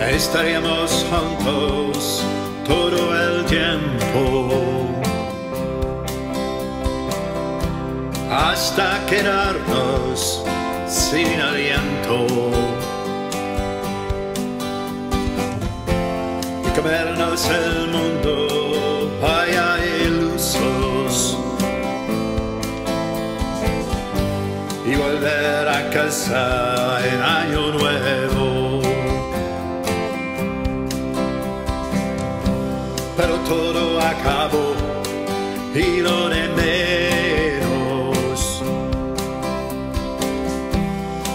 estaríamos juntos todo el tiempo. Hasta quedarnos sin aliento. Y comernos el mundo vaya ilusos. Y volver a casa en año nuevo. Pero todo acabó y lo de menos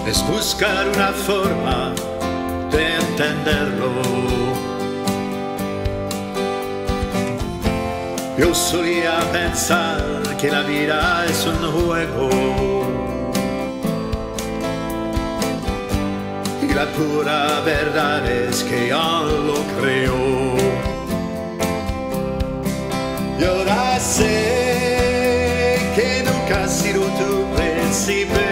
es buscar una forma de entenderlo. Yo solía pensar que la vida es un juego y la pura verdad es que yo lo creo. Ahora sé que nunca has sido tu príncipe,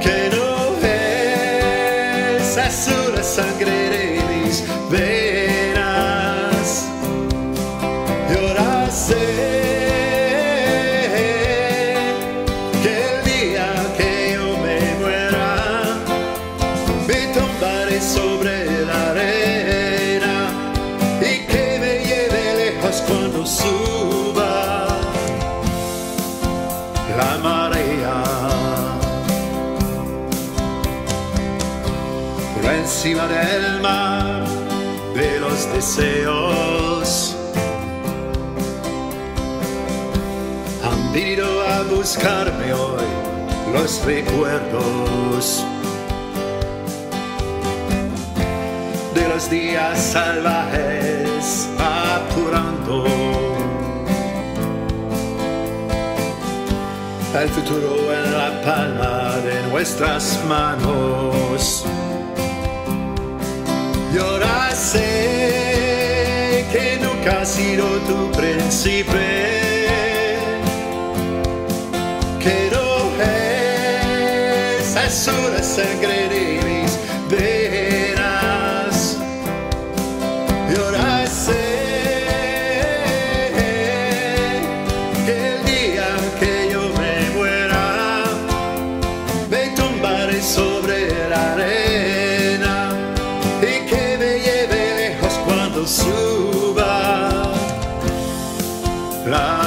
que no es azul la sangre la marea. Por encima del mar de los deseos. Han venido a buscarme hoy los recuerdos de los días salvajes el futuro en la palma de nuestras manos. Y sé que nunca has sido tu príncipe, que no es azul sangre suba. La